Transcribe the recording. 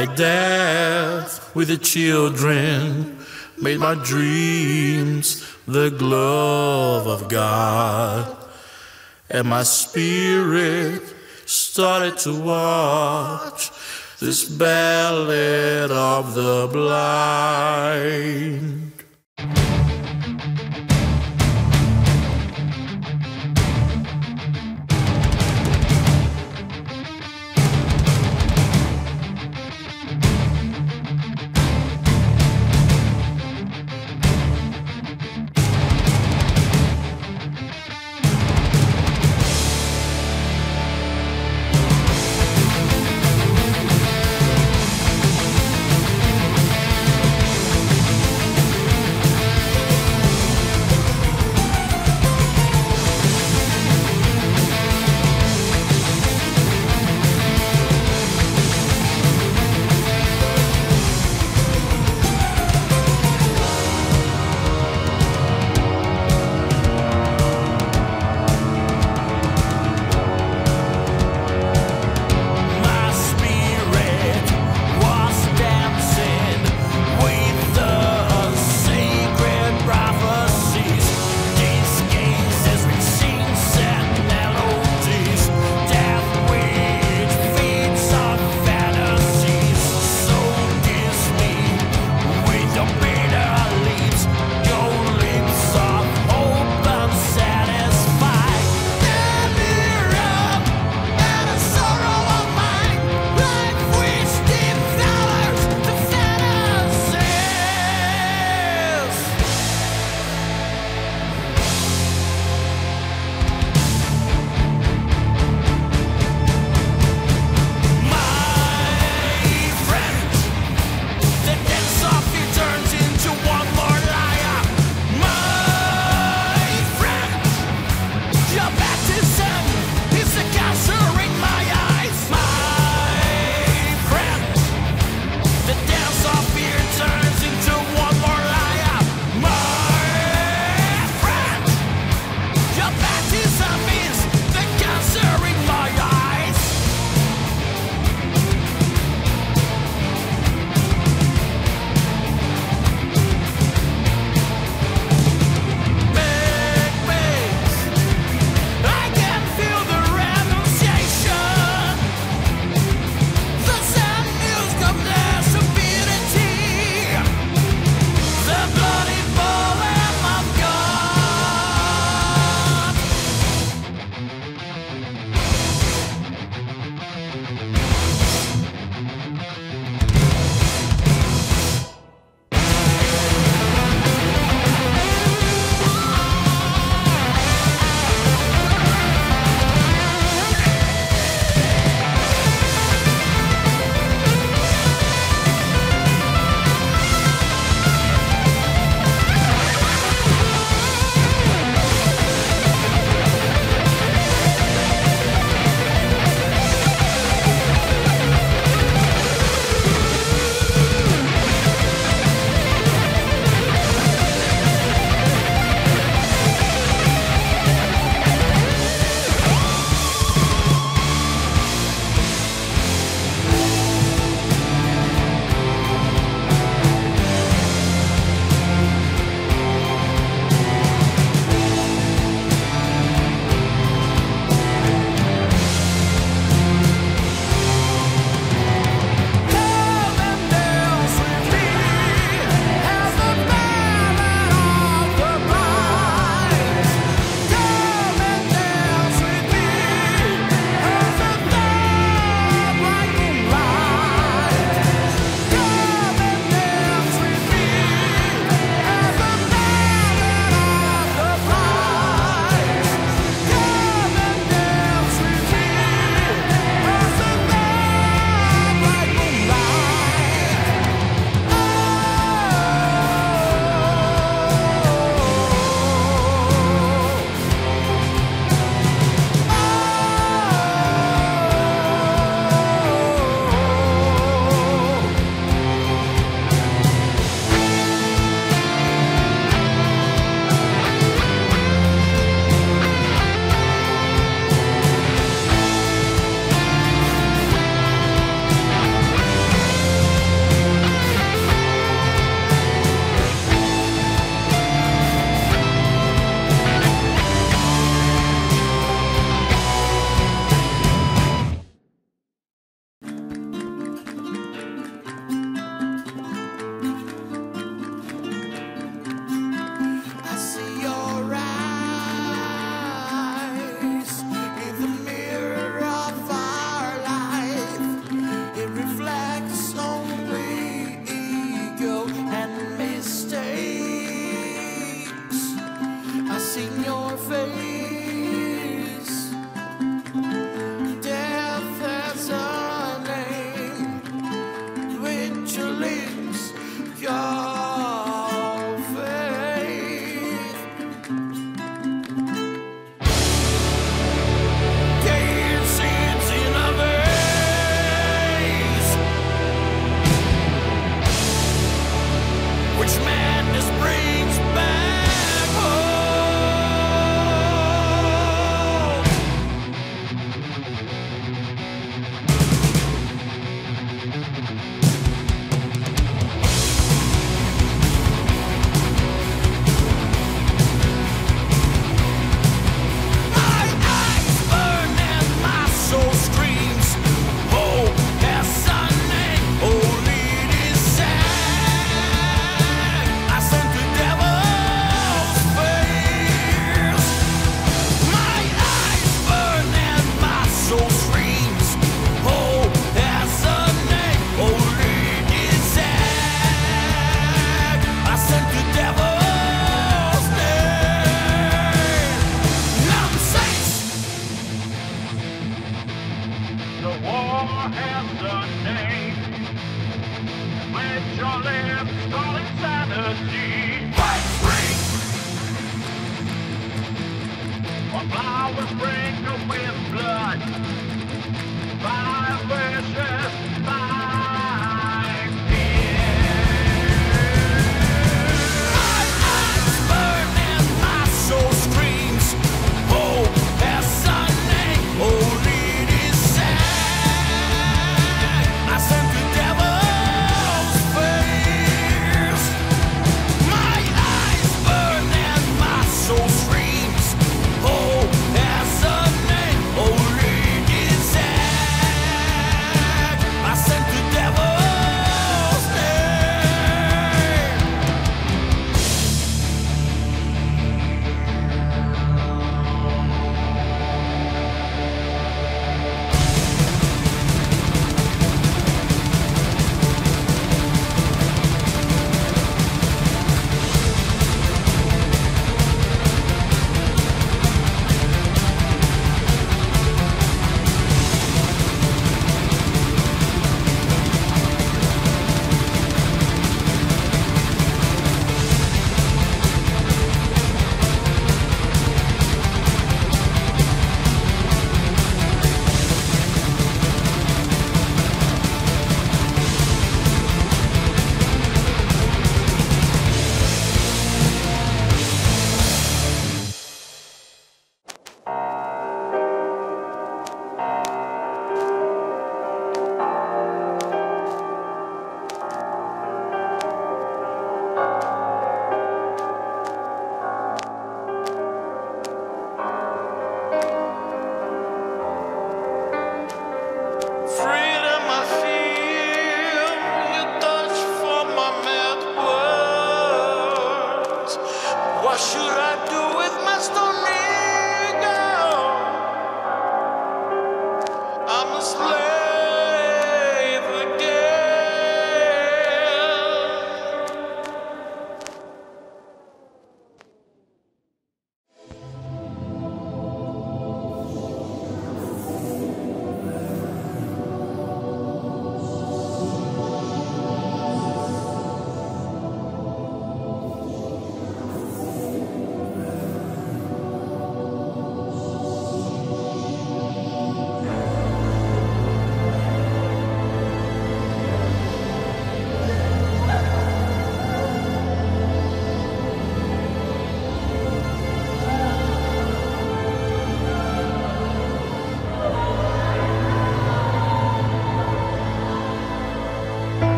I danced with the children made my dreams the glove of God. And my spirit started to watch this ballet of the blind.